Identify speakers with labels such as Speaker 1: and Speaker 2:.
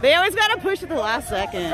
Speaker 1: They always gotta push at the last second.